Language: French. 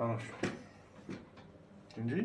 Panache. Kenji